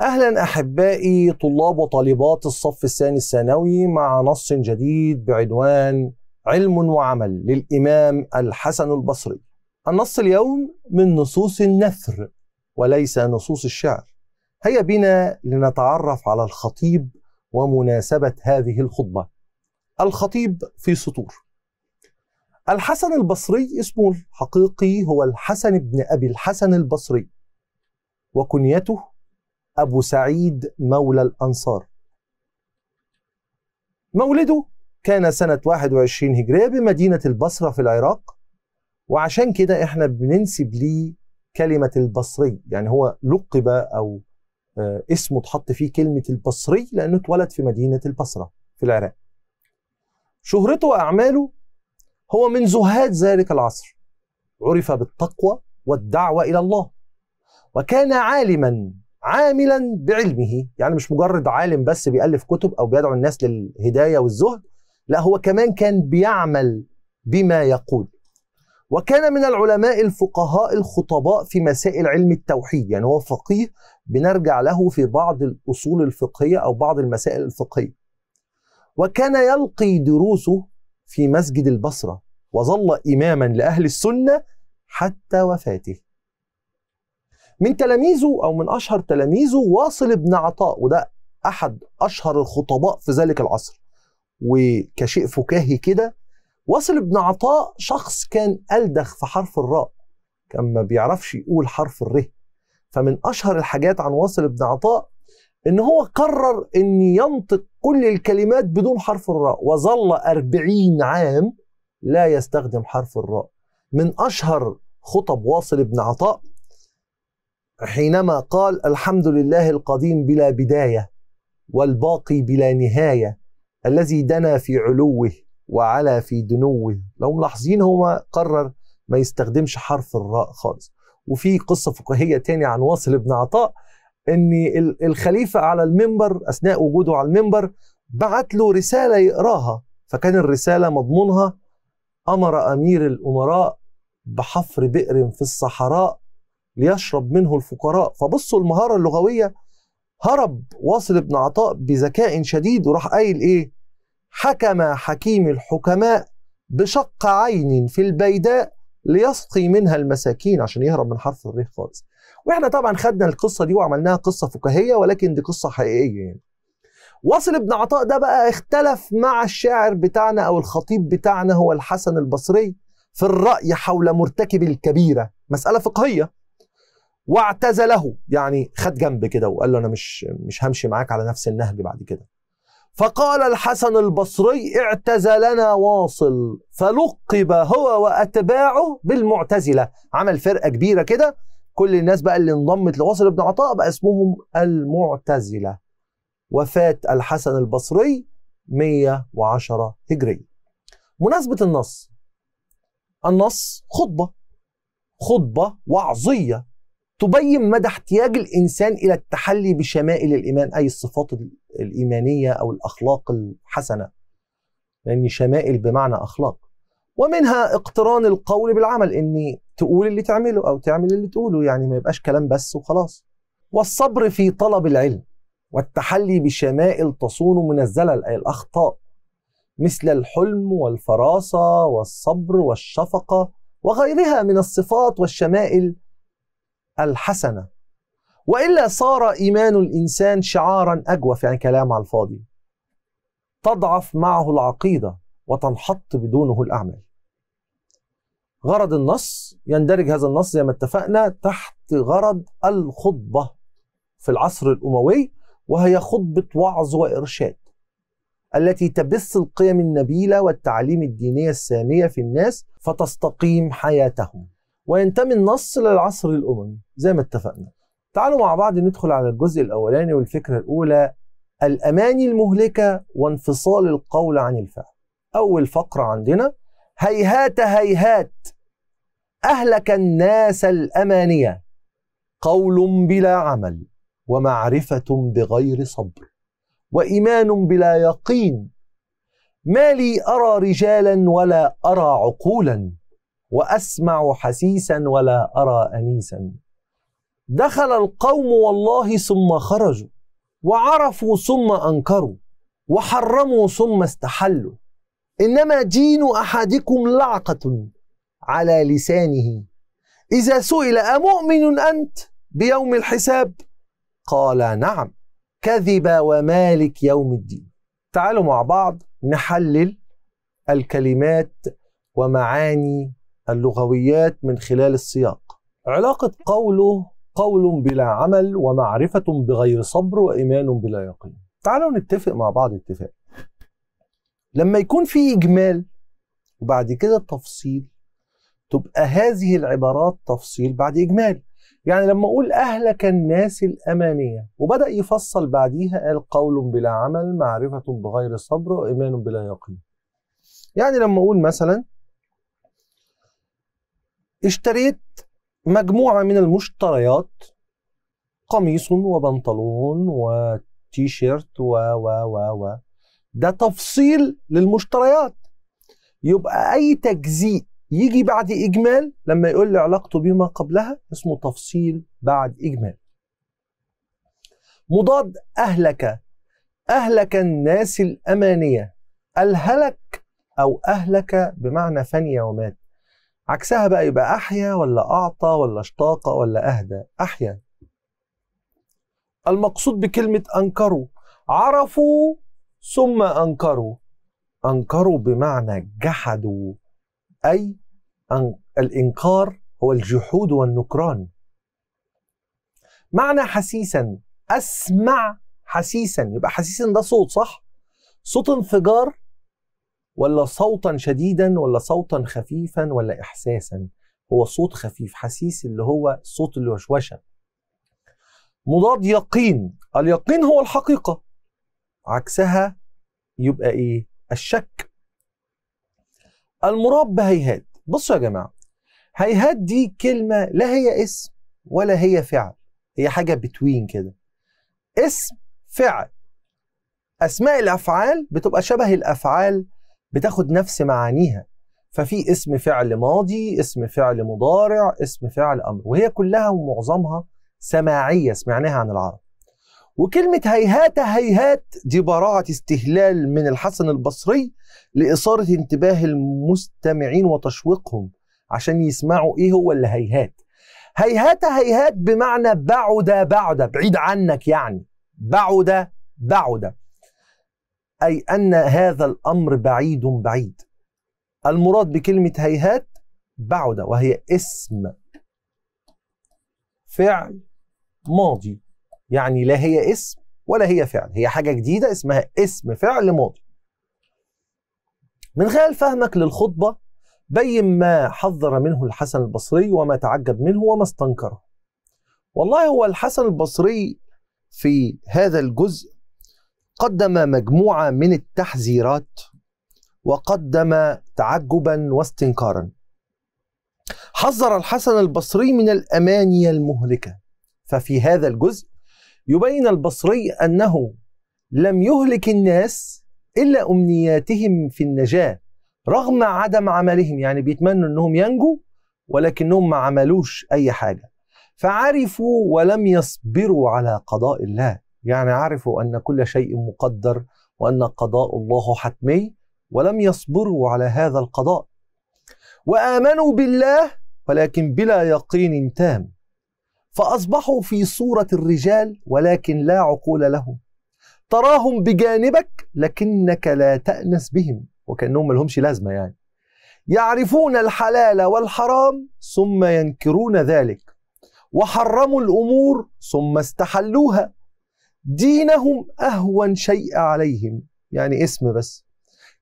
أهلا أحبائي طلاب وطالبات الصف الثاني الثانوي مع نص جديد بعنوان علم وعمل للإمام الحسن البصري. النص اليوم من نصوص النثر وليس نصوص الشعر. هيا بنا لنتعرف على الخطيب ومناسبة هذه الخطبة. الخطيب في سطور. الحسن البصري اسمه الحقيقي هو الحسن بن أبي الحسن البصري وكنيته أبو سعيد مولى الأنصار. مولده كان سنة 21 هجرية بمدينة البصرة في العراق. وعشان كده إحنا بننسب ليه كلمة البصري. يعني هو لقب أو اسمه اتحط فيه كلمة البصري لأنه اتولد في مدينة البصرة في العراق. شهرته وأعماله هو من زهاد ذلك العصر. عرف بالتقوى والدعوة إلى الله. وكان عالما عاملا بعلمه يعني مش مجرد عالم بس بيألف كتب أو بيدعو الناس للهداية والزهد لا هو كمان كان بيعمل بما يقول. وكان من العلماء الفقهاء الخطباء في مسائل علم التوحيد يعني هو فقيه بنرجع له في بعض الأصول الفقهية أو بعض المسائل الفقهية. وكان يلقي دروسه في مسجد البصرة وظل إماما لأهل السنة حتى وفاته. من تلاميذه أو من أشهر تلاميذه واصل بن عطاء وده أحد أشهر الخطباء في ذلك العصر. وكشيء فكاهي كده واصل بن عطاء شخص كان ألدخ في حرف الراء كان ما بيعرفش يقول حرف الره فمن أشهر الحاجات عن واصل بن عطاء إن هو قرر إن ينطق كل الكلمات بدون حرف الراء وظل أربعين عام لا يستخدم حرف الراء. من أشهر خطب واصل بن عطاء حينما قال الحمد لله القديم بلا بداية والباقي بلا نهاية الذي دنا في علوه وعلى في دنوه. لو ملاحظين هو قرر ما يستخدمش حرف الراء خالص. وفي قصة فقهية تاني عن واصل بن عطاء إن الخليفة على المنبر أثناء وجوده على المنبر بعت له رسالة يقراها. فكان الرسالة مضمونها أمر أمير الأمراء بحفر بئر في الصحراء ليشرب منه الفقراء. فبصوا المهارة اللغوية. هرب واصل بن عطاء بذكاء شديد وراح قايل إيه؟ حكم حكيم الحكماء بشق عين في البيداء ليسقي منها المساكين. عشان يهرب من حرف الريح خالص. وإحنا طبعا خدنا القصة دي وعملناها قصة فكاهية ولكن دي قصة حقيقية يعني. واصل بن عطاء ده بقى اختلف مع الشاعر بتاعنا أو الخطيب بتاعنا هو الحسن البصري في الرأي حول مرتكب الكبيرة. مسألة فقهية. واعتزله. يعني خد جنب كده وقال له أنا مش مش همشي معاك على نفس النهج بعد كده. فقال الحسن البصري اعتزلنا واصل. فلقب هو وأتباعه بالمعتزلة. عمل فرقة كبيرة كده. كل الناس بقى اللي انضمت لواصل بن عطاء بقى اسمهم المعتزلة. وفاة الحسن البصري 110 هجرية. مناسبة النص. النص خطبة. خطبة وعظية. تبين مدى احتياج الإنسان إلى التحلي بشمائل الإيمان أي الصفات الإيمانية أو الأخلاق الحسنة. لأن شمائل بمعنى أخلاق. ومنها اقتران القول بالعمل إني تقول اللي تعمله أو تعمل اللي تقوله يعني ما يبقاش كلام بس وخلاص. والصبر في طلب العلم والتحلي بشمائل تصون من الزلل اي الأخطاء مثل الحلم والفراسة والصبر والشفقة وغيرها من الصفات والشمائل الحسنة. وإلا صار إيمان الإنسان شعارا اجوف يعني كلام على الفاضي. تضعف معه العقيدة وتنحط بدونه الأعمال. غرض النص يندرج هذا النص زي ما اتفقنا تحت غرض الخطبة في العصر الأموي وهي خطبة وعظ وإرشاد التي تبث القيم النبيلة والتعاليم الدينيه السامية في الناس فتستقيم حياتهم. وينتمي النص للعصر الاموي زي ما اتفقنا. تعالوا مع بعض ندخل على الجزء الأولاني والفكرة الأولى الأماني المهلكة وانفصال القول عن الفعل. أول فقرة عندنا هيهات هيهات أهلك الناس الأمانية قول بلا عمل ومعرفة بغير صبر وإيمان بلا يقين. ما لي أرى رجالا ولا أرى عقولا. وأسمع حسيسا ولا أرى انيسا. دخل القوم والله ثم خرجوا وعرفوا ثم أنكروا وحرموا ثم استحلوا. إنما دين أحدكم لعقة على لسانه. إذا سئل أمؤمن أنت بيوم الحساب؟ قال نعم كذب ومالك يوم الدين. تعالوا مع بعض نحلل الكلمات ومعاني اللغويات من خلال السياق. علاقة قوله قول بلا عمل ومعرفة بغير صبر وإيمان بلا يقين. تعالوا نتفق مع بعض اتفاق. لما يكون في إجمال وبعد كده تفصيل تبقى هذه العبارات تفصيل بعد إجمال. يعني لما أقول أهلك الناس الأمانية وبدأ يفصل بعديها قال قول بلا عمل معرفة بغير صبر وإيمان بلا يقين. يعني لما أقول مثلا اشتريت مجموعة من المشتريات قميص وبنطلون وتيشيرت و و و و. ده تفصيل للمشتريات. يبقى أي تجزيء يجي بعد إجمال لما يقول لي علاقته بما قبلها اسمه تفصيل بعد إجمال. مضاد أهلك أهلك الناس الأمانية ألهلك أو أهلك بمعنى فني ومات عكسها بقى يبقى أحيا ولا أعطى ولا اشتاق ولا أهدى. أحيا. المقصود بكلمة أنكروا. عرفوا ثم أنكروا. أنكروا بمعنى جحدوا. أي الإنكار هو الجحود والنكران. معنى حسيسا. أسمع حسيسا. يبقى حسيسا ده صوت صح؟ صوت انفجار ولا صوتا شديدا ولا صوتا خفيفا ولا إحساسا. هو صوت خفيف حسيس اللي هو صوت الوشوشة. مضاد يقين. اليقين هو الحقيقة. عكسها يبقى إيه؟ الشك. المراد بهيهات. بصوا يا جماعة. هيهات دي كلمة لا هي اسم ولا هي فعل. هي حاجة بتوين كده. اسم فعل. أسماء الأفعال بتبقى شبه الأفعال بتاخد نفس معانيها. ففي اسم فعل ماضي اسم فعل مضارع اسم فعل أمر. وهي كلها ومعظمها سماعية سمعناها عن العرب. وكلمة هيهات هيهات دي براعة استهلال من الحسن البصري لإثارة انتباه المستمعين وتشويقهم عشان يسمعوا إيه هو اللي هيهات هيهات هيهات بمعنى بعد بعد بعيد عنك يعني. بعد بعد. أي أن هذا الأمر بعيد بعيد. المراد بكلمة هيهات بعد وهي اسم فعل ماضي. يعني لا هي اسم ولا هي فعل هي حاجة جديدة اسمها اسم فعل ماضي من خلال فهمك للخطبة بين ما حذر منه الحسن البصري وما تعجب منه وما استنكره. والله هو الحسن البصري في هذا الجزء قدم مجموعة من التحذيرات وقدم تعجبا واستنكارا. حذر الحسن البصري من الأماني المهلكة. ففي هذا الجزء يبين البصري أنه لم يهلك الناس إلا أمنياتهم في النجاة رغم عدم عملهم. يعني بيتمنوا أنهم ينجوا ولكنهم ما عملوش أي حاجة. فعرفوا ولم يصبروا على قضاء الله. يعني عرفوا أن كل شيء مقدر وأن قضاء الله حتمي ولم يصبروا على هذا القضاء. وآمنوا بالله ولكن بلا يقين تام. فأصبحوا في صورة الرجال ولكن لا عقول لهم. تراهم بجانبك لكنك لا تأنس بهم وكأنهم لهمش لازمة يعني. يعرفون الحلال والحرام ثم ينكرون ذلك. وحرموا الأمور ثم استحلوها. دينهم أهون شيء عليهم. يعني اسم بس.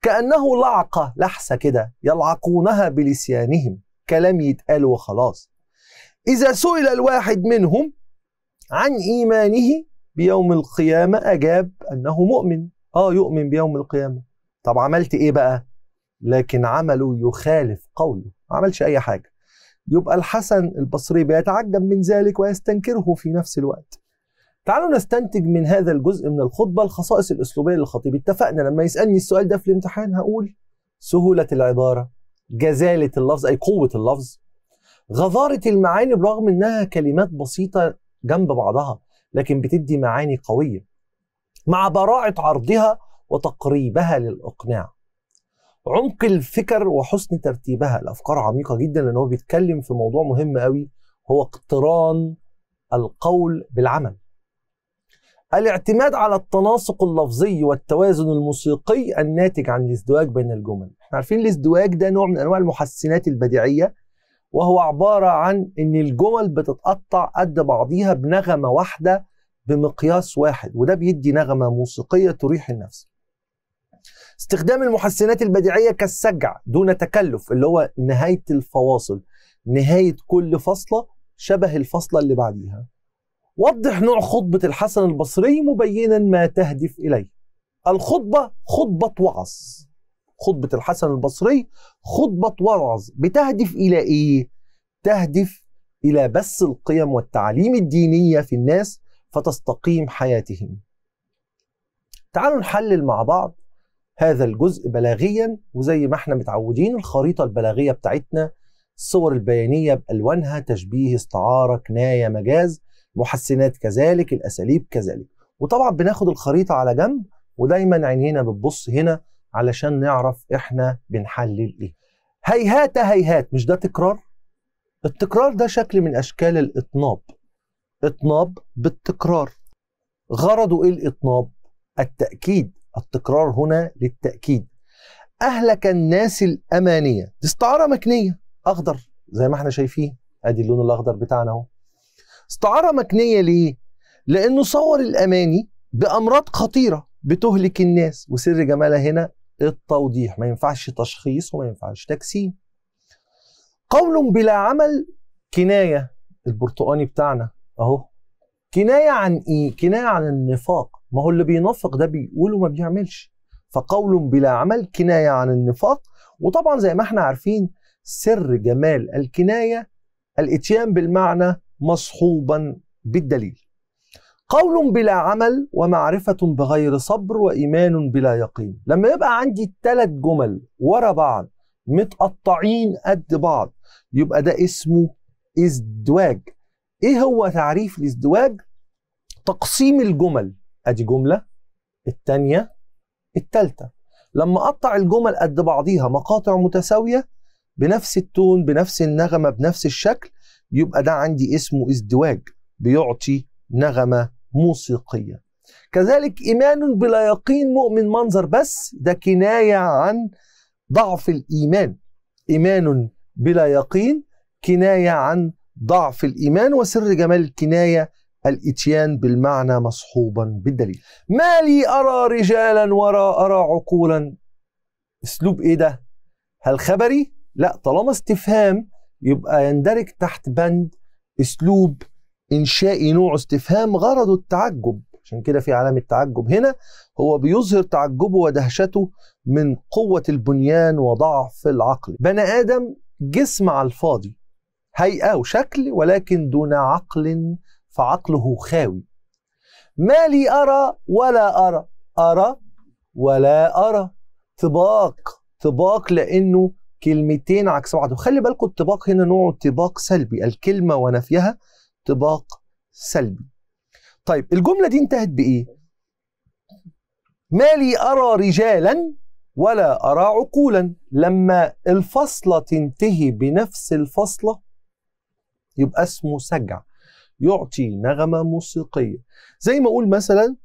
كأنه لعقة لحسة كده يلعقونها بلسانهم. كلام يتقال وخلاص. إذا سئل الواحد منهم عن إيمانه بيوم القيامة أجاب أنه مؤمن. آه يؤمن بيوم القيامة. طب عملت إيه بقى؟ لكن عمله يخالف قوله. ما عملش أي حاجة. يبقى الحسن البصري بيتعجب من ذلك ويستنكره في نفس الوقت. تعالوا نستنتج من هذا الجزء من الخطبة الخصائص الأسلوبية للخطيب. اتفقنا لما يسألني السؤال ده في الامتحان هقول سهولة العبارة جزالة اللفظ أي قوة اللفظ غزاره المعاني برغم إنها كلمات بسيطة جنب بعضها لكن بتدي معاني قوية مع براعة عرضها وتقريبها للإقناع. عمق الفكر وحسن ترتيبها الأفكار عميقة جدا لأن هو بيتكلم في موضوع مهم قوي هو اقتران القول بالعمل. الاعتماد على التناسق اللفظي والتوازن الموسيقي الناتج عن الازدواج بين الجمل. إحنا عارفين الازدواج ده نوع من أنواع المحسنات البديعية وهو عبارة عن إن الجمل بتتقطع قد بعضيها بنغمة واحدة بمقياس واحد وده بيدي نغمة موسيقية تريح النفس. استخدام المحسنات البديعية كالسجع دون تكلف اللي هو نهاية الفواصل نهاية كل فصلة شبه الفصلة اللي بعديها. وضح نوع خطبة الحسن البصري مبينا ما تهدف إليه. الخطبة خطبة وعظ. خطبة الحسن البصري خطبة وعظ. بتهدف إلى إيه؟ تهدف إلى بث القيم والتعاليم الدينية في الناس فتستقيم حياتهم. تعالوا نحلل مع بعض هذا الجزء بلاغيا وزي ما إحنا متعودين الخريطة البلاغية بتاعتنا الصور البيانية بألوانها تشبيه استعارة كناية مجاز محسنات كذلك الأساليب كذلك. وطبعا بناخد الخريطة على جنب ودايما عينينا بتبص هنا علشان نعرف إحنا بنحلل إيه. هيهات هيهات مش ده تكرار؟ التكرار ده شكل من أشكال الإطناب. إطناب بالتكرار. غرضه إيه الإطناب؟ التأكيد. التكرار هنا للتأكيد. أهلك الناس الأمانية. دي استعارة مكنية. أخضر زي ما إحنا شايفين. أدي اللون الأخضر بتاعنا أهو. استعارة مكنية ليه؟ لأنه صور الأماني بأمراض خطيرة بتهلك الناس وسر جمالها هنا التوضيح. ما ينفعش تشخيص وما ينفعش تجسيم قول بلا عمل كناية البرتقاني بتاعنا أهو. كناية عن إيه؟ كناية عن النفاق. ما هو اللي بينفق ده بيقول وما بيعملش. فقول بلا عمل كناية عن النفاق. وطبعا زي ما إحنا عارفين سر جمال الكناية الإتيان بالمعنى مصحوبا بالدليل. قول بلا عمل ومعرفة بغير صبر وإيمان بلا يقين. لما يبقى عندي ثلاث جمل ورا بعض متقطعين قد بعض يبقى ده اسمه ازدواج. إيه هو تعريف الازدواج؟ تقسيم الجمل. ادي جملة الثانية الثالثه لما اقطع الجمل قد بعضيها مقاطع متساوية بنفس التون بنفس النغمة بنفس الشكل يبقى ده عندي اسمه ازدواج بيعطي نغمة موسيقية. كذلك إيمان بلا يقين مؤمن منظر بس ده كناية عن ضعف الإيمان. إيمان بلا يقين كناية عن ضعف الإيمان وسر جمال الكناية الإتيان بالمعنى مصحوبا بالدليل. ما لي أرى رجالا وراء أرى عقولا. أسلوب إيه ده؟ هل خبري؟ لا طالما استفهام يبقى يندرج تحت بند أسلوب إنشائي نوع استفهام غرضه التعجب. عشان كده في علامة تعجب هنا هو بيظهر تعجبه ودهشته من قوة البنيان وضعف العقل. بني آدم جسم على الفاضي هيئة وشكل ولكن دون عقل فعقله خاوي. ما لي أرى ولا أرى أرى ولا أرى. طباق طباق لأنه كلمتين عكس بعض. وخلي بالكم الطباق هنا نوع طباق سلبي. الكلمة ونفيها طباق سلبي. طيب الجملة دي انتهت بإيه؟ ما لي أرى رجالا ولا أرى عقولا. لما الفصلة تنتهي بنفس الفصلة يبقى اسمه سجع يعطي نغمة موسيقية. زي ما أقول مثلا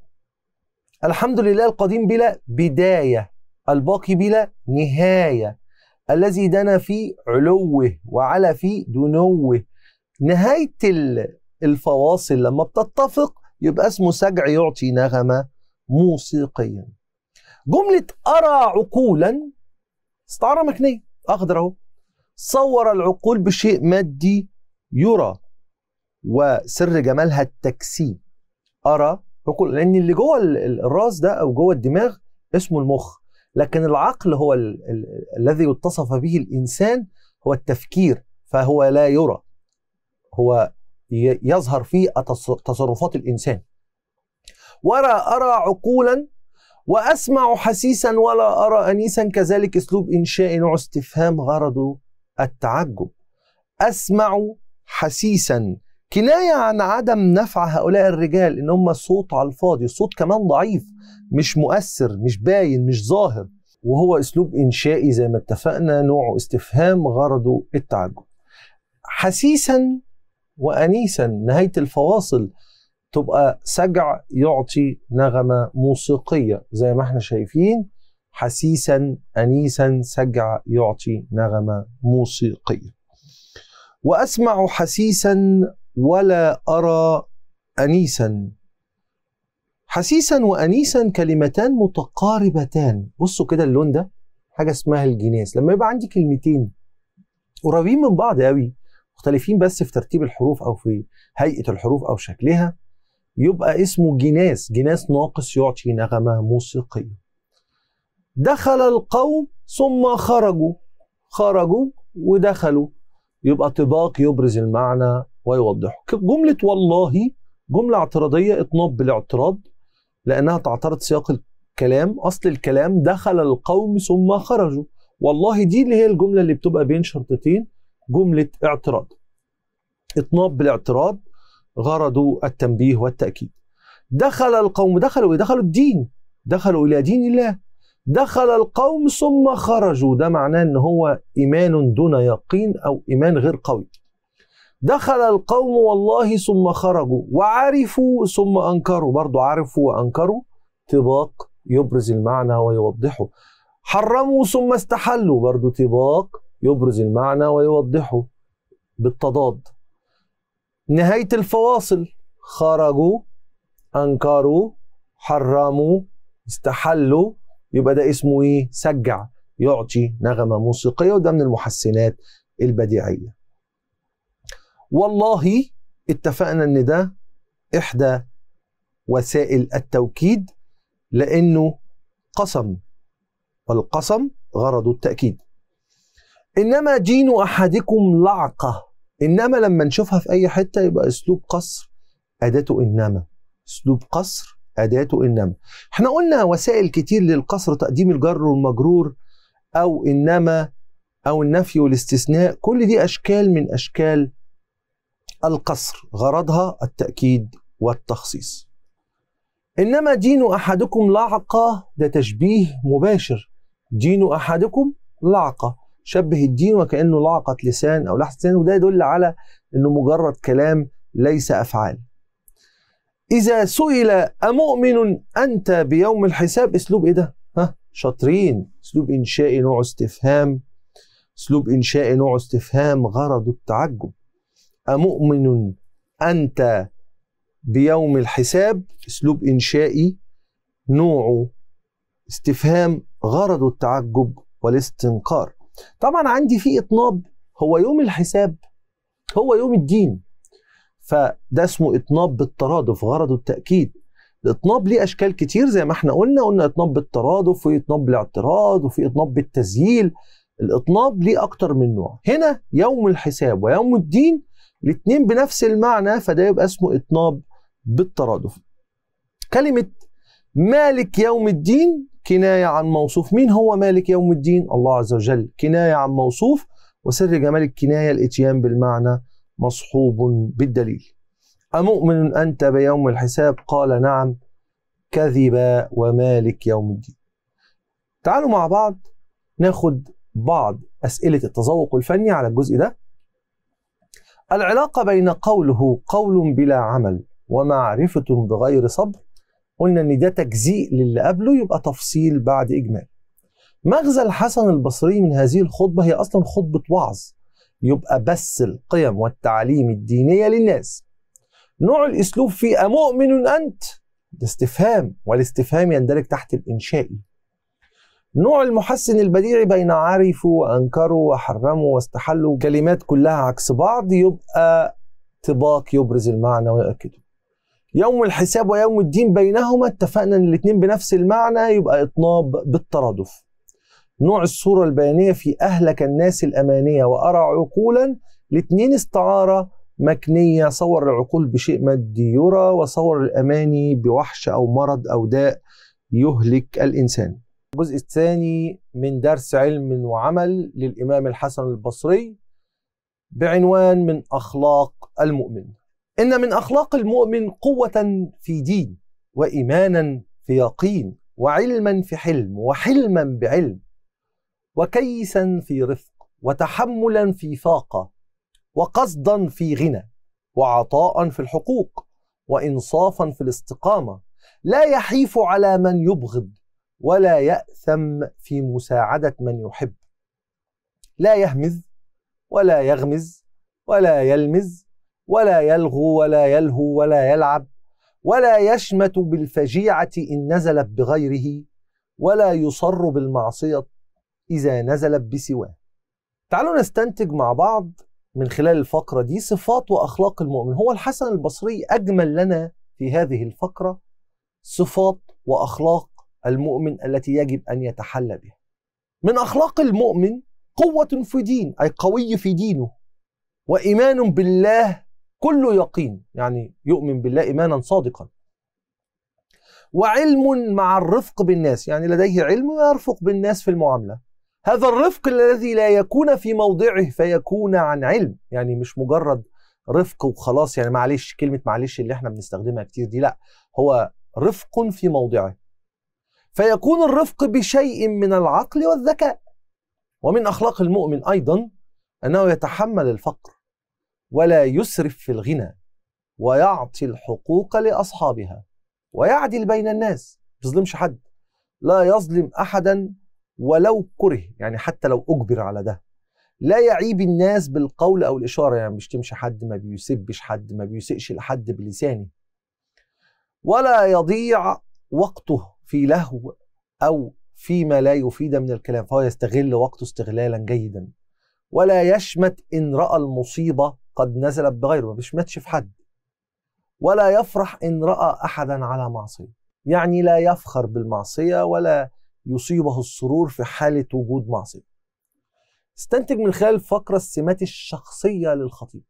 الحمد لله القديم بلا بداية الباقي بلا نهاية. الذي دنا في علوه وعلى في دنوه. نهاية الفواصل لما بتتفق يبقى اسمه سجع يعطي نغمة موسيقية جملة أرى عقولا استعارة مكنية أخضر أهو صور العقول بشيء مادي يرى وسر جمالها التجسيم أرى عقول لأن اللي جوه الراس ده أو جوه الدماغ اسمه المخ. لكن العقل هو ال ال الذي اتصف به الإنسان هو التفكير فهو لا يرى. هو يظهر فيه تصرفات الإنسان. ورى أرى عقولا وأسمع حسيسا ولا أرى أنيسا كذلك أسلوب إنشاء نوع استفهام غرضه التعجب. أسمع حسيسا. كناية عن عدم نفع هؤلاء الرجال إن هم صوت على الفاضي الصوت كمان ضعيف مش مؤثر مش باين مش ظاهر. وهو أسلوب إنشائي زي ما اتفقنا نوعه استفهام غرضه التعجب. حسيسا وأنيسا نهاية الفواصل تبقى سجع يعطي نغمة موسيقية. زي ما إحنا شايفين حسيسا أنيسا سجع يعطي نغمة موسيقية. وأسمع حسيسا ولا أرى أنيسا. حسيسا وأنيسا كلمتان متقاربتان. بصوا كده اللون ده حاجة اسمها الجناس. لما يبقى عندي كلمتين قريبين من بعض قوي مختلفين بس في ترتيب الحروف أو في هيئة الحروف أو شكلها يبقى اسمه جناس. جناس ناقص يعطي نغمة موسيقية. دخل القوم ثم خرجوا. خرجوا ودخلوا. يبقى طباق يبرز المعنى. ويوضحه. جملة والله جملة اعتراضية اطناب بالاعتراض لأنها تعترض سياق الكلام. أصل الكلام دخل القوم ثم خرجوا. والله دي اللي هي الجملة اللي بتبقى بين شرطتين جملة اعتراض. اطناب بالاعتراض غرض التنبيه والتأكيد. دخل القوم دخلوا دخلوا الدين. دخلوا إلى دين الله. دخل القوم ثم خرجوا. ده معناه إن هو إيمان دون يقين أو إيمان غير قوي. دخل القوم والله ثم خرجوا وعرفوا ثم أنكروا. برضو عرفوا وأنكروا طباق يبرز المعنى ويوضحه. حرموا ثم استحلوا. برضو طباق يبرز المعنى ويوضحه بالتضاد. نهاية الفواصل. خرجوا أنكروا حرموا استحلوا. يبقى ده اسمه إيه؟ سجع. يعطي نغمة موسيقية وده من المحسنات البديعية. والله اتفقنا ان ده احدى وسائل التوكيد لأنه قسم والقسم غرض التأكيد. إنما جين أحدكم لعقة. إنما لما نشوفها في أي حتة يبقى أسلوب قصر أداته إنما. أسلوب قصر أداته إنما. إحنا قلنا وسائل كتير للقصر تقديم الجر والمجرور أو إنما أو النفي والاستثناء. كل دي أشكال من أشكال القصر غرضها التأكيد والتخصيص. إنما دين أحدكم لعقه ده تشبيه مباشر. دين أحدكم لعقه شبه الدين وكأنه لعقه لسان أو لحظه لسان وده يدل على إنه مجرد كلام ليس أفعال. إذا سئل أمؤمن أنت بيوم الحساب أسلوب إيه ده؟ ها؟ شاطرين أسلوب إنشائي نوع استفهام. أسلوب إنشائي نوع استفهام غرض التعجب. أمؤمن أنت بيوم الحساب؟ أسلوب إنشائي. نوع استفهام غرض التعجب والاستنكار. طبعا عندي في إطناب. هو يوم الحساب. هو يوم الدين. فده اسمه إطناب بالترادف غرضه التأكيد. الاطناب ليه أشكال كتير زي ما إحنا قلنا. قلنا إطناب بالترادف وفي إطناب بالاعتراض وفي إطناب بالتسييل الإطناب ليه أكتر من نوع. هنا يوم الحساب ويوم الدين الاثنين بنفس المعنى فده يبقى اسمه اطناب بالترادف. كلمة مالك يوم الدين كناية عن موصوف. مين هو مالك يوم الدين؟ الله عز وجل. كناية عن موصوف. وسر جمال الكناية الاتيان بالمعنى مصحوب بالدليل. أمؤمن أنت بيوم الحساب؟ قال نعم. كذب ومالك يوم الدين. تعالوا مع بعض ناخد بعض أسئلة التذوق الفني على الجزء ده. العلاقة بين قوله قول بلا عمل ومعرفة بغير صبر قلنا إن ده تجزيء للي قبله يبقى تفصيل بعد إجمال. مغزى الحسن البصري من هذه الخطبة هي أصلا خطبة وعظ يبقى بس القيم والتعليم الدينية للناس. نوع الأسلوب فيه أمؤمن أنت؟ ده استفهام والاستفهام يندرج تحت الإنشائي نوع المحسن البديعي بين عرفوا وأنكروا وحرموا واستحلوا. كلمات كلها عكس بعض يبقى طباق يبرز المعنى ويؤكده. يوم الحساب ويوم الدين بينهما اتفقنا إن الاثنين بنفس المعنى يبقى إطناب بالترادف. نوع الصورة البيانية في أهلك الناس الأمانية وأرى عقولا. الاثنين استعارة مكنية صور العقول بشيء مادي يرى وصور الأماني بوحش أو مرض أو داء يهلك الإنسان. الجزء الثاني من درس علم وعمل للإمام الحسن البصري بعنوان من أخلاق المؤمن. إن من أخلاق المؤمن قوة في دين وإيمانا في يقين وعلما في حلم وحلما بعلم وكيسا في رفق وتحملا في فاقة وقصدا في غنى وعطاء في الحقوق وإنصافا في الاستقامة لا يحيف على من يبغض ولا يأثم في مساعدة من يحب. لا يهمز ولا يغمز ولا يلمز ولا يلغو ولا يلهو ولا يلعب ولا يشمت بالفجيعة إن نزلت بغيره ولا يصر بالمعصية إذا نزلت بسواه. تعالوا نستنتج مع بعض من خلال الفقرة دي صفات وأخلاق المؤمن. هو الحسن البصري أجمل لنا في هذه الفقرة صفات وأخلاق المؤمن التي يجب أن يتحلى بها. من أخلاق المؤمن قوة في دين أي قوي في دينه وإيمان بالله كله يقين يعني يؤمن بالله إيمانا صادقا. وعلم مع الرفق بالناس يعني لديه علم ويرفق بالناس في المعاملة. هذا الرفق الذي لا يكون في موضعه فيكون عن علم يعني مش مجرد رفق وخلاص يعني معلش كلمة معلش اللي إحنا بنستخدمها كتير دي لأ هو رفق في موضعه. فيكون الرفق بشيء من العقل والذكاء. ومن أخلاق المؤمن أيضا أنه يتحمل الفقر ولا يسرف في الغنى ويعطي الحقوق لأصحابها ويعدل بين الناس. بيظلمش حد. لا يظلم أحدا ولو كره يعني حتى لو أجبر على ده. لا يعيب الناس بالقول أو الإشارة يعني مش تمشي حد ما بيسبش حد ما بيسئش لحد بلسانه. ولا يضيع وقته في لهو أو فيما لا يفيد من الكلام فهو يستغل وقته استغلالا جيدا. ولا يشمت إن رأى المصيبة قد نزلت بغيره ما بيشمتش في حد. ولا يفرح إن رأى أحدا على معصية. يعني لا يفخر بالمعصية ولا يصيبه السرور في حالة وجود معصية. استنتج من خلال الفقرة السمات الشخصية للخطيب.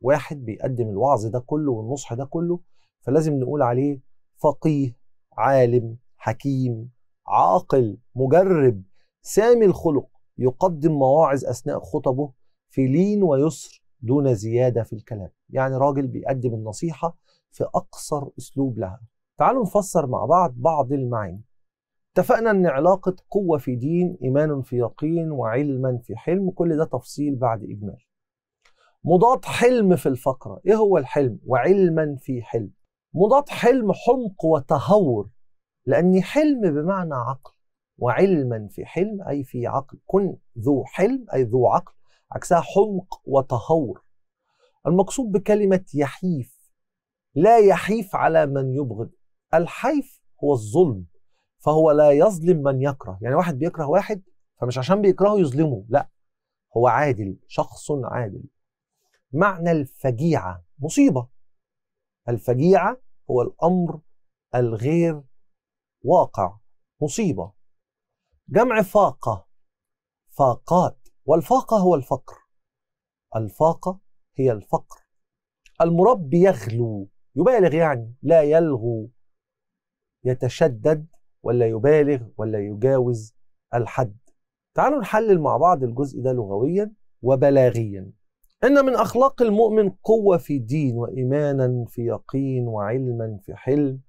واحد بيقدم الوعظ ده كله والنصح ده كله فلازم نقول عليه فقيه عالم حكيم عاقل مجرب سامي الخلق يقدم مواعظ أثناء خطبه في لين ويسر دون زيادة في الكلام. يعني راجل بيقدم النصيحة في أقصر أسلوب لها. تعالوا نفسر مع بعض بعض المعاني. اتفقنا إن علاقة قوة في دين ايمان في يقين وعلما في حلم كل ده تفصيل بعد إجمال. مضاد حلم في الفقرة إيه هو الحلم؟ وعلما في حلم. مضاد حلم حمق وتهور. لأن حلم بمعنى عقل وعلما في حلم أي في عقل. كن ذو حلم أي ذو عقل عكسها حمق وتهور. المقصود بكلمة يحيف. لا يحيف على من يبغض. الحيف هو الظلم فهو لا يظلم من يكره. يعني واحد بيكره واحد فمش عشان بيكرهه يظلمه لا. هو عادل شخص عادل. معنى الفجيعة مصيبة. الفجيعة هو الأمر الغير واقع مصيبة. جمع فاقة فاقات والفاقة هو الفقر. الفاقة هي الفقر. المربي يغلو يبالغ يعني لا يلغو. يتشدد ولا يبالغ ولا يجاوز الحد. تعالوا نحلل مع بعض الجزء ده لغويا وبلاغيا. إن من أخلاق المؤمن قوة في الدين وإيمانا في يقين وعلما في حلم.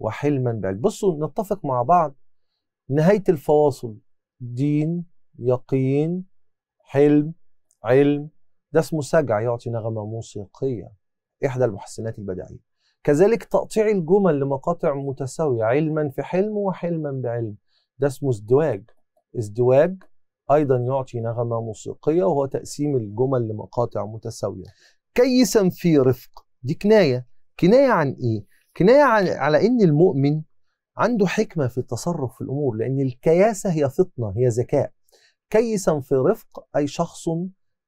وحلما بعلم بصوا نتفق مع بعض نهاية الفواصل دين يقين حلم علم. ده اسمه سجع يعطي نغمة موسيقية إحدى المحسنات البديعية كذلك تقطيع الجمل لمقاطع متساوية علما في حلم وحلما بعلم. ده اسمه ازدواج. ازدواج أيضا يعطي نغمة موسيقية وهو تقسيم الجمل لمقاطع متساوية. كيسا في رفق. دي كناية. كناية عن إيه؟ كناية على إن المؤمن عنده حكمة في التصرف في الأمور لأن الكياسة هي فطنة هي ذكاء. كيسا في رفق أي شخص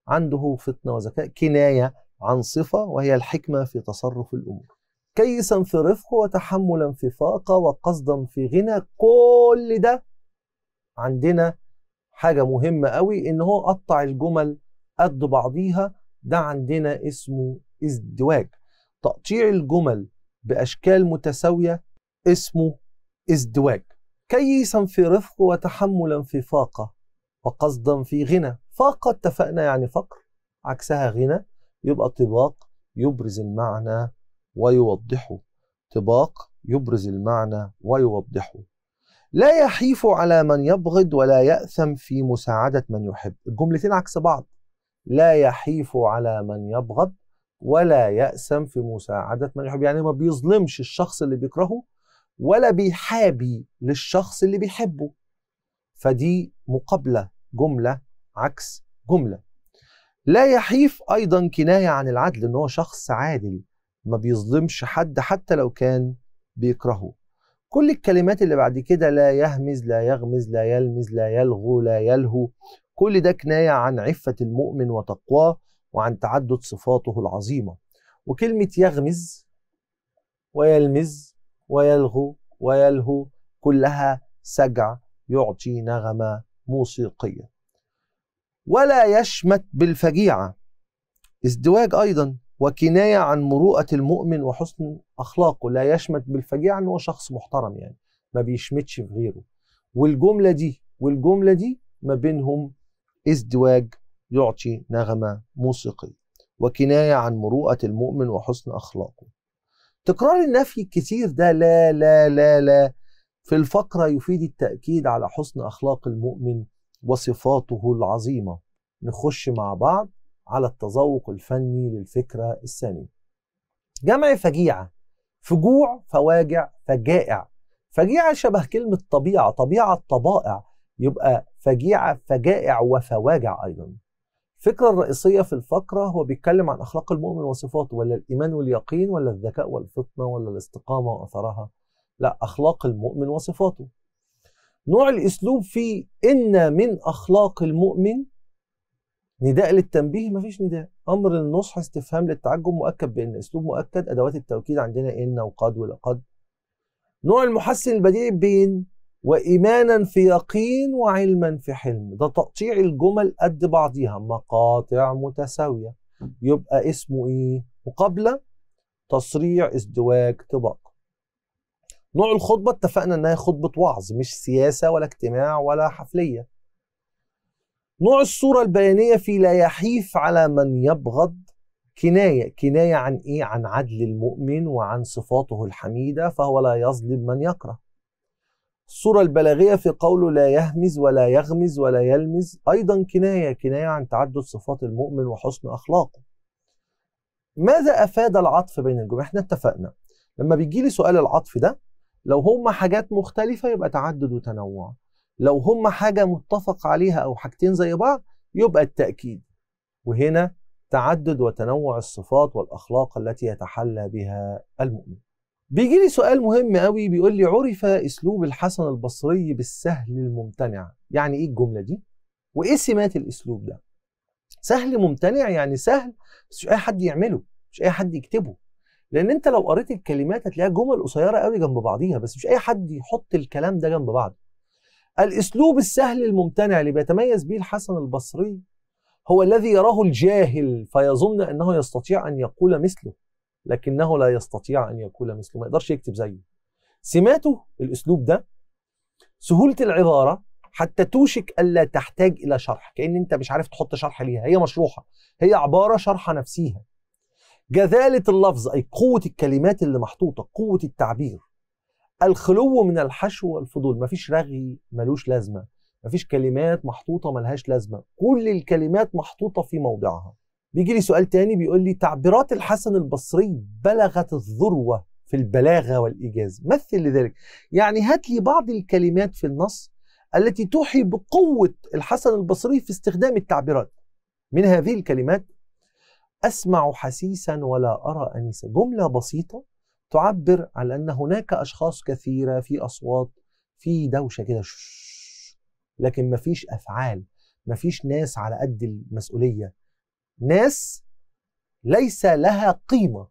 عنده فطنة وذكاء. كناية عن صفة وهي الحكمة في تصرف الأمور. كيسا في رفق وتحملا في فاقة وقصدا في غنى. كل ده عندنا حاجة مهمة قوي إن هو قطع الجمل قد بعضيها. ده عندنا اسمه ازدواج. تقطيع الجمل بأشكال متساوية اسمه ازدواج. كيسا في رفق وتحملا في فاقة وقصدا في غنى. فاقة اتفقنا يعني فقر عكسها غنى. يبقى طباق يبرز المعنى ويوضحه. طباق يبرز المعنى ويوضحه. لا يحيف على من يبغض ولا يأثم في مساعدة من يحب. الجملتين عكس بعض. لا يحيف على من يبغض ولا يأسم في مساعدة من يحب. يعني ما بيظلمش الشخص اللي بيكرهه ولا بيحابي للشخص اللي بيحبه. فدي مقابلة جملة عكس جملة. لا يحيف أيضا كناية عن العدل إن هو شخص عادل. ما بيظلمش حد حتى لو كان بيكرهه. كل الكلمات اللي بعد كده لا يهمز لا يغمز لا يلمز لا يلغو لا يلهو. كل ده كناية عن عفة المؤمن وتقواه. وعن تعدد صفاته العظيمة. وكلمة يغمز ويلمز ويلغو ويلهو كلها سجع يعطي نغمة موسيقية. ولا يشمت بالفجيعة. ازدواج أيضا وكناية عن مروءة المؤمن وحسن أخلاقه. لا يشمت بالفجيعة أنه شخص محترم يعني ما بيشمتش في غيره. والجملة دي والجملة دي ما بينهم ازدواج يعطي نغمة موسيقية وكناية عن مروءة المؤمن وحسن أخلاقه. تكرار النفي الكثير ده لا لا لا لا. في الفقرة يفيد التأكيد على حسن أخلاق المؤمن وصفاته العظيمة. نخش مع بعض على التذوق الفني للفكرة الثانية. جمع فجيعة فجوع فواجع فجائع. فجيعة شبه كلمة طبيعة طبيعة الطبائع. يبقى فجيعة فجائع وفواجع أيضا. الفكرة الرئيسية في الفقرة هو بيتكلم عن أخلاق المؤمن وصفاته ولا الإيمان واليقين ولا الذكاء والفطنة ولا الاستقامة وأثرها. لا أخلاق المؤمن وصفاته. نوع الأسلوب فيه إن من أخلاق المؤمن نداء للتنبيه مفيش نداء. أمر للنصح استفهام للتعجب مؤكد بإن أسلوب مؤكد أدوات التوكيد عندنا إن وقد ولقد. نوع المحسن البديع بين وإيمانا في يقين وعلما في حلم. ده تقطيع الجمل قد بعضيها مقاطع متساوية. يبقى اسمه إيه؟ مقابلة تصريع ازدواج طباق. نوع الخطبة اتفقنا إنها خطبة وعظ مش سياسة ولا اجتماع ولا حفلية. نوع الصورة البيانية في لا يحيف على من يبغض. كناية. كناية عن إيه؟ عن عدل المؤمن وعن صفاته الحميدة فهو لا يظلم من يكره. الصورة البلاغية في قوله لا يهمز ولا يغمز ولا يلمز أيضا كناية كناية عن تعدد صفات المؤمن وحسن أخلاقه. ماذا أفاد العطف بين الجمل؟ إحنا اتفقنا. لما بيجي لي سؤال العطف ده لو هما حاجات مختلفة يبقى تعدد وتنوع لو هما حاجة متفق عليها أو حاجتين زي بعض يبقى التأكيد. وهنا تعدد وتنوع الصفات والأخلاق التي يتحلى بها المؤمن. بيجي لي سؤال مهم قوي بيقول لي عرف أسلوب الحسن البصري بالسهل الممتنع. يعني إيه الجملة دي؟ وإيه سمات الأسلوب ده؟ سهل ممتنع يعني سهل بس مش أي حد يعمله مش أي حد يكتبه. لأن أنت لو قريت الكلمات هتلاقيها جمل قصيرة قوي جنب بعضيها بس مش أي حد يحط الكلام ده جنب بعض الأسلوب السهل الممتنع اللي بيتميز به الحسن البصري هو الذي يراه الجاهل فيظن أنه يستطيع أن يقول مثله. لكنه لا يستطيع أن يقول مثله ما يقدرش يكتب زيه. سماته الأسلوب ده؟ سهولة العبارة حتى توشك ألا تحتاج إلى شرح كأن أنت مش عارف تحط شرح ليها هي مشروحة هي عبارة شرح نفسيها. جذاله اللفظ أي قوة الكلمات اللي محطوطة قوة التعبير. الخلو من الحشو والفضول مفيش رغي ملوش لازمة مفيش كلمات محطوطة ملهاش لازمة كل الكلمات محطوطة في موضعها. بيجي لي سؤال تاني بيقول لي تعبيرات الحسن البصري بلغت الذروة في البلاغة والإيجاز. مثل لذلك. يعني هات لي بعض الكلمات في النص التي توحي بقوة الحسن البصري في استخدام التعبيرات. من هذه الكلمات أسمع حسيسا ولا أرى أنيسا. جملة بسيطة تعبر على أن هناك أشخاص كثيرة في أصوات في دوشة كده لكن مفيش أفعال مفيش ناس على قد المسؤولية. ناس ليس لها قيمة.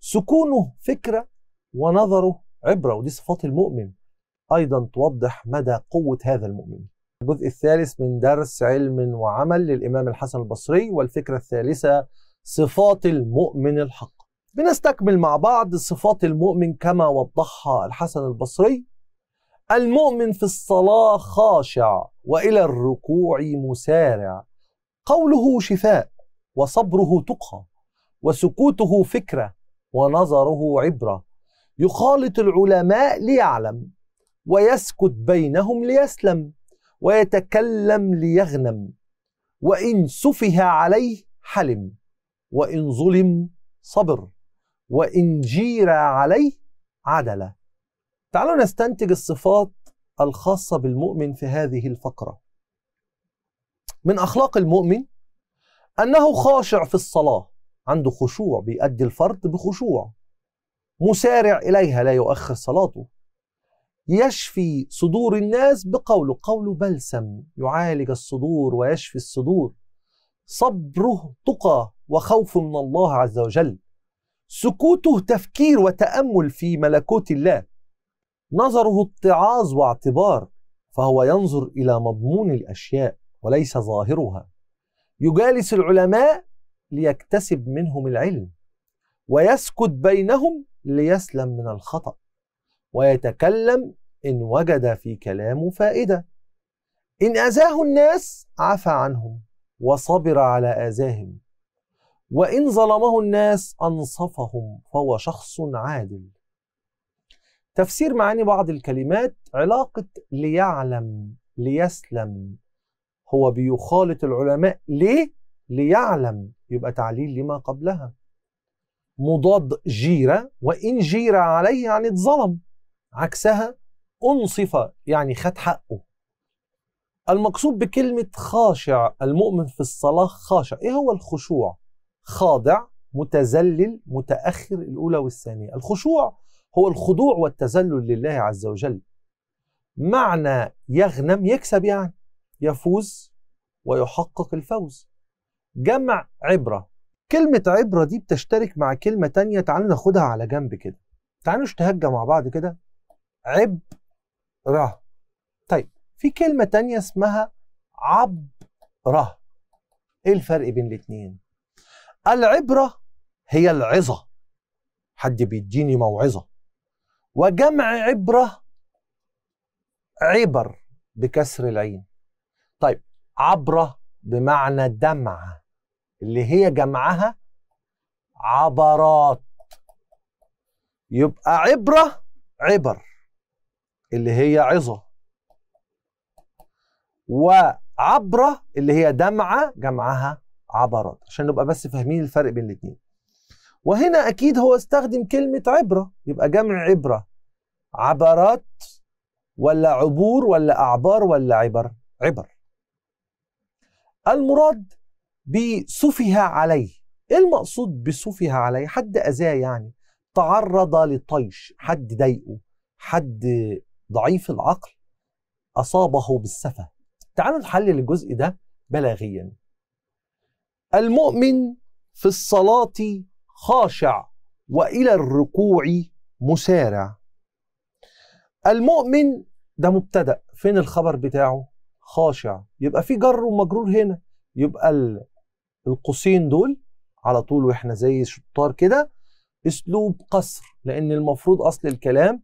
سكونه فكرة ونظره عبرة ودي صفات المؤمن. أيضا توضح مدى قوة هذا المؤمن. الجزء الثالث من درس علم وعمل للإمام الحسن البصري والفكرة الثالثة صفات المؤمن الحق. بنستكمل مع بعض صفات المؤمن كما وضحها الحسن البصري. المؤمن في الصلاة خاشع وإلى الركوع مسارع. قوله شفاء وصبره تقى وسكوته فكرة ونظره عبرة يخالط العلماء ليعلم ويسكت بينهم ليسلم ويتكلم ليغنم وإن سفه عليه حلم وإن ظلم صبر وإن جير عليه عدل. تعالوا نستنتج الصفات الخاصة بالمؤمن في هذه الفقرة. من أخلاق المؤمن أنه خاشع في الصلاة عنده خشوع بيأدي الفرض بخشوع. مسارع إليها لا يؤخر صلاته. يشفي صدور الناس بقوله قول بلسم يعالج الصدور ويشفي الصدور. صبره تقى وخوف من الله عز وجل. سكوته تفكير وتأمل في ملكوت الله. نظره اتعاظ واعتبار فهو ينظر إلى مضمون الأشياء. وليس ظاهرها. يجالس العلماء ليكتسب منهم العلم ويسكت بينهم ليسلم من الخطأ ويتكلم إن وجد في كلامه فائدة. إن أذاه الناس عفى عنهم وصبر على آذاهم وإن ظلمه الناس أنصفهم فهو شخص عادل. تفسير معاني بعض الكلمات علاقة ليعلم ليسلم. هو بيخالط العلماء. ليه؟ ليعلم. يبقى تعليل لما قبلها. مضاد جيرة وإن جيرة عليه يعني اتظلم. عكسها أنصف يعني خد حقه. المقصود بكلمة خاشع. المؤمن في الصلاة خاشع. إيه هو الخشوع؟ خاضع متذلل متأخر الأولى والثانية. الخشوع هو الخضوع والتذلل لله عز وجل. معنى يغنم يكسب يعني. يفوز ويحقق الفوز. جمع عبرة. كلمة عبرة دي بتشترك مع كلمة تانية تعالوا ناخدها على جنب كده. تعالوا نشتهجى مع بعض كده. عبرة. طيب في كلمة تانية اسمها عبرة. إيه الفرق بين الاتنين؟ العبرة هي العظة. حد بيديني موعظة. وجمع عبرة عبر بكسر العين. طيب عبرة بمعنى دمعة اللي هي جمعها عبرات. يبقى عبرة عبر اللي هي عظة. وعبرة اللي هي دمعة جمعها عبرات. عشان نبقى بس فاهمين الفرق بين الاثنين وهنا أكيد هو استخدم كلمة عبرة. يبقى جمع عبرة. عبرات ولا عبور ولا أعبار ولا عبر؟ عبر. المراد بسفه عليه. إيه المقصود بسفه عليه؟ حد أذاه يعني. تعرض لطيش حد ضايقه. حد ضعيف العقل أصابه بالسفه. تعالوا نحلل الجزء ده بلاغيا. المؤمن في الصلاة خاشع وإلى الركوع مسارع. المؤمن ده مبتدأ. فين الخبر بتاعه؟ خاشع. يبقى في جر ومجرور هنا. يبقى القوسين دول على طول وإحنا زي الشطار كده اسلوب قصر لأن المفروض أصل الكلام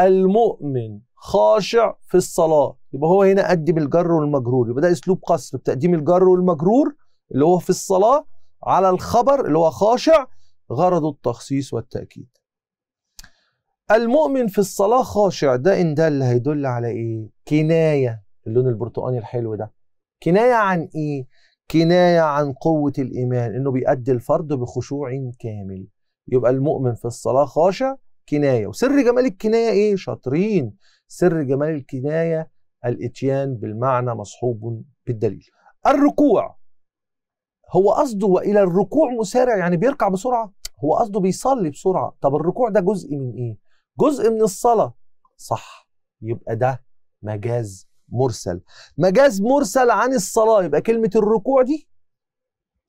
المؤمن خاشع في الصلاة. يبقى هو هنا قدم الجر والمجرور. يبقى ده اسلوب قصر بتقديم الجر والمجرور اللي هو في الصلاة على الخبر اللي هو خاشع غرضه التخصيص والتأكيد. المؤمن في الصلاة خاشع ده إن ده اللي هيدل على إيه؟ كناية. اللون البرتقاني الحلو ده. كناية عن إيه؟ كناية عن قوة الإيمان إنه بيأدي الفرض بخشوع كامل. يبقى المؤمن في الصلاة خاشع كناية. وسر جمال الكناية إيه؟ شاطرين. سر جمال الكناية الإتيان بالمعنى مصحوب بالدليل. الركوع. هو قصده وإلى الركوع مسارع يعني بيركع بسرعة. هو قصده بيصلي بسرعة. طب الركوع ده جزء من إيه؟ جزء من الصلاة. صح. يبقى ده مجاز. مرسل. مجاز مرسل عن الصلاة يبقى كلمة الركوع دي؟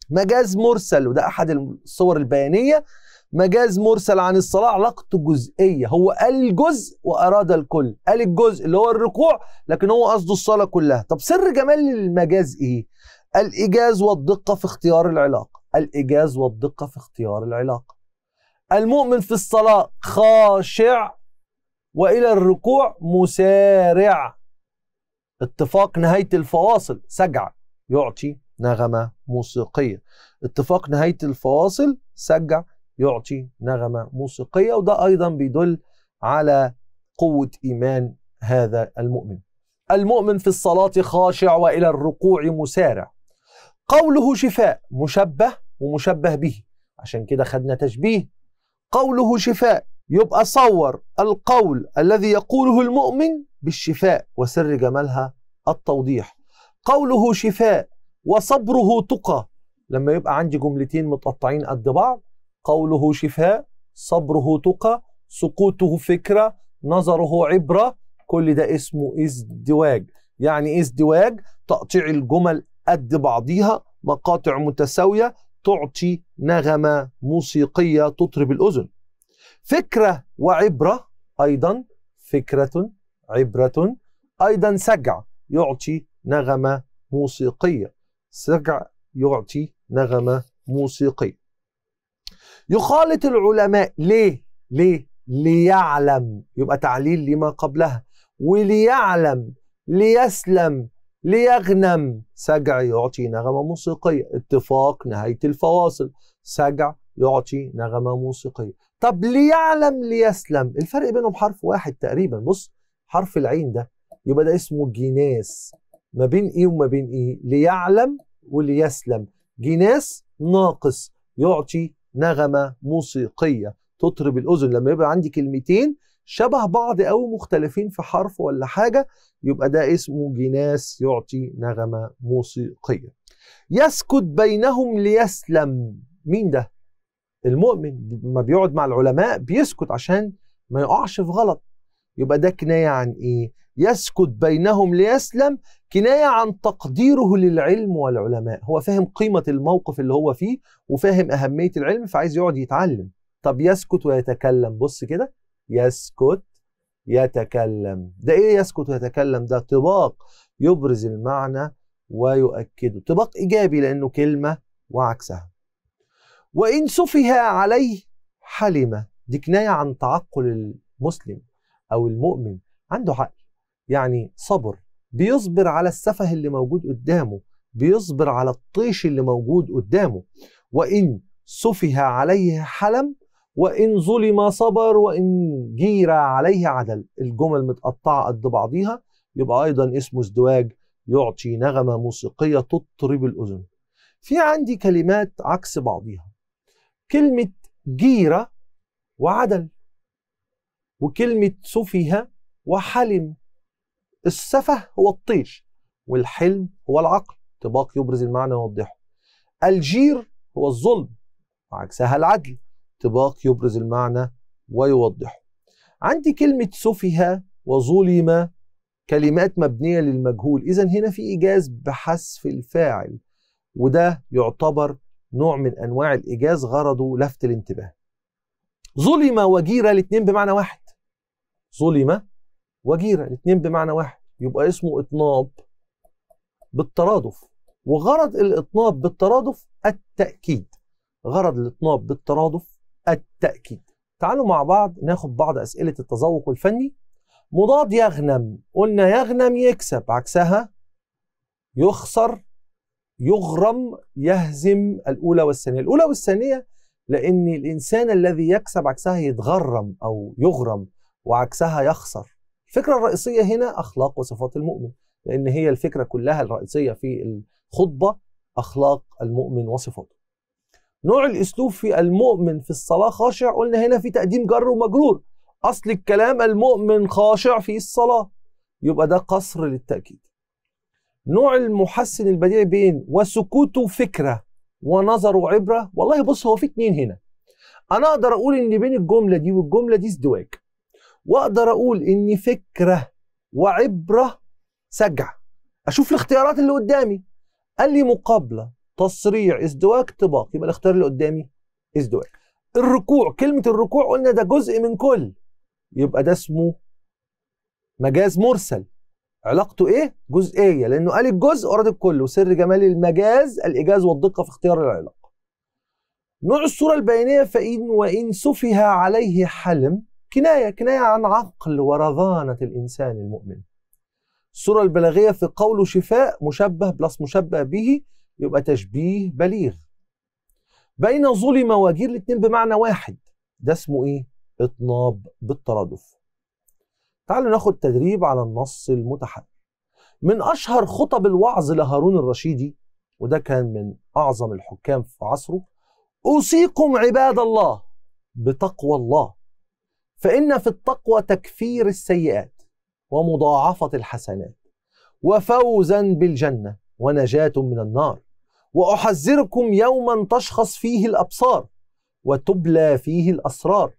مجاز مرسل وده أحد الصور البيانية. مجاز مرسل عن الصلاة علاقته جزئية هو قال الجزء وأراد الكل. قال الجزء اللي هو الركوع لكن هو قصده الصلاة كلها. طب سر جمال المجاز إيه؟ الإيجاز والدقة في اختيار العلاقة الإيجاز والدقة في اختيار العلاقة المؤمن في الصلاة خاشع وإلى الركوع مسارع. اتفاق نهاية الفواصل. سجع. يعطي نغمة موسيقية. اتفاق نهاية الفواصل. سجع. يعطي نغمة موسيقية. وده أيضا بيدل على قوة إيمان هذا المؤمن. المؤمن في الصلاة خاشع وإلى الركوع مسارع. قوله شفاء مشبه ومشبه به. عشان كده خدنا تشبيه. قوله شفاء يبقى صور القول الذي يقوله المؤمن بالشفاء وسر جمالها التوضيح. قوله شفاء وصبره تقى. لما يبقى عندي جملتين متقطعين قد بعض. قوله شفاء صبره تقى سقوطه فكرة نظره عبرة. كل ده اسمه ازدواج. يعني ازدواج تقطيع الجمل قد بعضيها مقاطع متساوية تعطي نغمة موسيقية تطرب الأذن. فكرة وعبرة أيضا فكرة عبرة. أيضا سجع يعطي نغمة موسيقية. سجع يعطي نغمة موسيقية. يخالط العلماء. ليه؟ ليه؟ ليعلم. يبقى تعليل لما قبلها. وليعلم. ليسلم. ليغنم. سجع يعطي نغمة موسيقية. اتفاق نهاية الفواصل. سجع يعطي نغمة موسيقية. طب ليعلم ليسلم. الفرق بينهم حرف واحد تقريبا. بص حرف العين ده يبقى ده اسمه جناس ما بين إيه وما بين إيه؟ ليعلم وليسلم. جناس ناقص يعطي نغمة موسيقية تطرب الأذن. لما يبقى عندي كلمتين شبه بعض أو مختلفين في حرف ولا حاجة يبقى ده اسمه جناس يعطي نغمة موسيقية. يسكت بينهم ليسلم. مين ده؟ المؤمن. لما بيقعد مع العلماء بيسكت عشان ما يقعش في غلط. يبقى ده كناية عن إيه؟ يسكت بينهم ليسلم كناية عن تقديره للعلم والعلماء. هو فاهم قيمة الموقف اللي هو فيه وفاهم أهمية العلم فعايز يقعد يتعلم. طب يسكت ويتكلم. بص كده. يسكت يتكلم. ده إيه يسكت ويتكلم؟ ده طباق يبرز المعنى ويؤكده. طباق إيجابي لأنه كلمة وعكسها. وإن سفه عليه حلم. دي كناية عن تعقل المسلم. أو المؤمن عنده عقل يعني صبر بيصبر على السفه اللي موجود قدامه بيصبر على الطيش اللي موجود قدامه. وإن سفه عليه حلم وإن ظلم صبر وإن جير عليه عدل. الجمل متقطعة قد بعضيها يبقى أيضا اسمه ازدواج يعطي نغمة موسيقية تطرب الأذن. في عندي كلمات عكس بعضيها. كلمة جيرة وعدل. وكلمة سفه وحلم. السفه هو الطيش والحلم هو العقل. طباق يبرز المعنى ويوضحه الجير هو الظلم وعكسها العدل. طباق يبرز المعنى ويوضحه. عندي كلمة سفه وظلم كلمات مبنية للمجهول. إذا هنا في إيجاز بحذف الفاعل وده يعتبر نوع من أنواع الإيجاز غرضه لفت الانتباه. ظلم وجيرة الاثنين بمعنى واحد. ظلم وجيرة الاثنين بمعنى واحد يبقى اسمه إطناب بالترادف. وغرض الإطناب بالترادف التأكيد. غرض الإطناب بالترادف التأكيد. تعالوا مع بعض ناخد بعض أسئلة التذوق الفني. مضاد يغنم. قلنا يغنم يكسب. عكسها يخسر يغرم يهزم. الأولى والثانية. الأولى والثانية لأن الإنسان الذي يكسب عكسها يتغرم أو يغرم. وعكسها يخسر. الفكرة الرئيسية هنا أخلاق وصفات المؤمن لأن هي الفكرة كلها الرئيسية في الخطبة أخلاق المؤمن وصفاته. نوع الأسلوب في المؤمن في الصلاة خاشع قلنا هنا في تقديم جر ومجرور. أصل الكلام المؤمن خاشع في الصلاة. يبقى ده قصر للتأكيد. نوع المحسن البديع بين وسكوته فكرة ونظره عبره والله بص هو في اتنين هنا. أنا أقدر أقول إن بين الجملة دي والجملة دي ازدواج. واقدر أقول ان فكره وعبره سجع. أشوف الاختيارات اللي قدامي. قال لي مقابله تصريع ازدواج طباق يبقى الاختيار اللي قدامي ازدواج. الركوع كلمة الركوع قلنا ده جزء من كل. يبقى ده اسمه مجاز مرسل. علاقته إيه؟ جزئية لأنه قال الجزء أراد الكل وسر جمال المجاز الإيجاز والدقة في اختيار العلاقة نوع الصورة البيانية فإن وإن سفه عليه حلم. كناية كناية عن عقل ورضانة الإنسان المؤمن. الصورة البلاغية في قوله شفاء مشبه بلس مشبه به يبقى تشبيه بليغ. بين ظلم وجير الاتنين بمعنى واحد ده اسمه إيه؟ اطناب بالترادف. تعالوا ناخد تدريب على النص المتحرك. من أشهر خطب الوعظ لهارون الرشيدي وده كان من أعظم الحكام في عصره أوصيكم عباد الله بتقوى الله. فإن في التقوى تكفير السيئات ومضاعفة الحسنات وفوزا بالجنة ونجاة من النار وأحذركم يوما تشخص فيه الأبصار وتبلى فيه الأسرار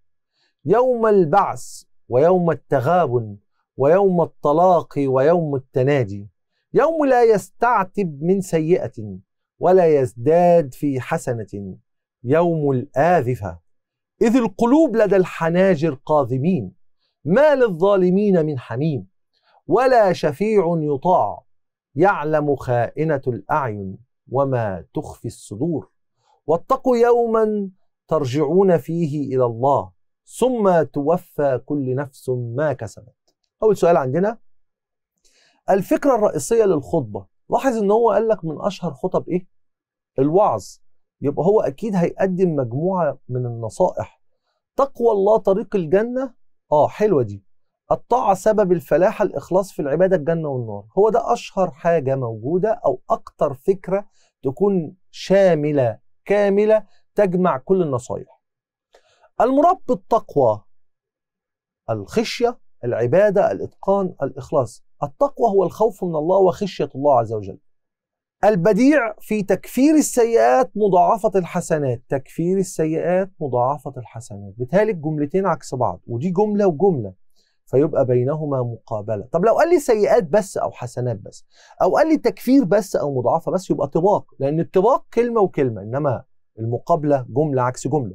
يوم البعث ويوم التغابن ويوم الطلاق ويوم التنادي يوم لا يستعتب من سيئة ولا يزداد في حسنة يوم الآذفة إذ القلوب لدى الحناجر قاذمين ما للظالمين من حميم ولا شفيع يطاع يعلم خائنة الأعين وما تخفي الصدور. واتقوا يوما ترجعون فيه إلى الله ثم توفى كل نفس ما كسبت. أول سؤال عندنا الفكرة الرئيسية للخطبة لاحظ إن هو قال لك من أشهر خطب إيه؟ الوعظ. يبقى هو أكيد هيقدم مجموعة من النصائح. تقوى الله طريق الجنة؟ آه حلوة دي. الطاعة سبب الفلاح الإخلاص في العبادة الجنة والنار. هو ده أشهر حاجة موجودة أو أكتر فكرة تكون شاملة كاملة تجمع كل النصائح المراد بالتقوى الخشية العبادة الإتقان الإخلاص. التقوى هو الخوف من الله وخشية الله عز وجل. البديع في تكفير السيئات مضاعفة الحسنات. تكفير السيئات مضاعفة الحسنات. بتهالك جملتين عكس بعض ودي جملة وجملة فيبقى بينهما مقابلة. طب لو قال لي سيئات بس أو حسنات بس أو قال لي تكفير بس أو مضاعفة بس يبقى طباق لأن الطباق كلمة وكلمة إنما المقابلة جملة عكس جملة.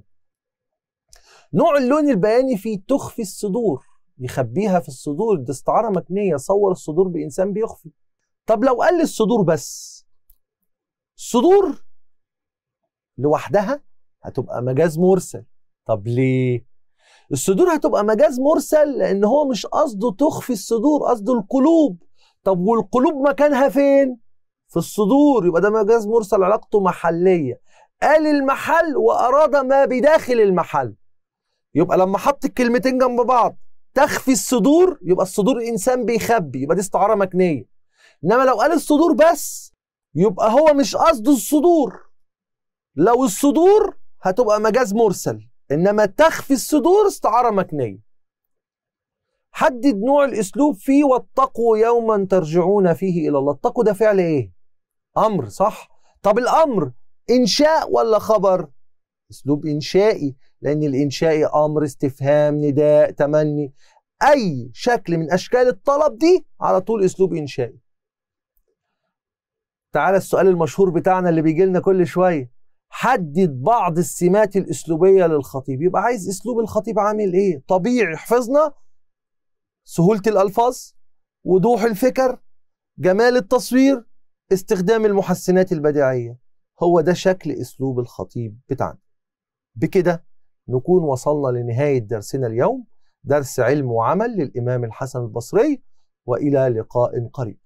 نوع اللون البياني فيه تخفي الصدور. يخبيها في الصدور دي استعارة مكنية صور الصدور بإنسان بيخفي. طب لو قال لي الصدور بس صدور لوحدها هتبقى مجاز مرسل. طب ليه؟ الصدور هتبقى مجاز مرسل لأن هو مش قصده تخفي الصدور قصده القلوب. طب والقلوب مكانها فين؟ في الصدور. يبقى ده مجاز مرسل علاقته محلية. قال المحل وأراد ما بداخل المحل. يبقى لما حط الكلمتين جنب بعض تخفي الصدور يبقى الصدور إنسان بيخبي يبقى دي استعارة مكنية. إنما لو قال الصدور بس يبقى هو مش قصده الصدور. لو الصدور هتبقى مجاز مرسل إنما تخفي الصدور استعارة مكنية. حدد نوع الأسلوب فيه واتقوا يوما ترجعون فيه إلى الله. اتقوا ده فعل إيه؟ أمر صح؟ طب الأمر إنشاء ولا خبر؟ أسلوب إنشائي لأن الانشائي أمر استفهام نداء تمني. أي شكل من أشكال الطلب دي على طول أسلوب إنشائي. تعالى السؤال المشهور بتاعنا اللي بيجي لنا كل شوية. حدد بعض السمات الأسلوبية للخطيب. يبقى عايز أسلوب الخطيب عامل إيه؟ طبيعي حفظنا سهولة الألفاظ وضوح الفكر جمال التصوير استخدام المحسنات البديعية. هو ده شكل أسلوب الخطيب بتاعنا. بكده نكون وصلنا لنهاية درسنا اليوم. درس علم وعمل للإمام الحسن البصري وإلى لقاء قريب.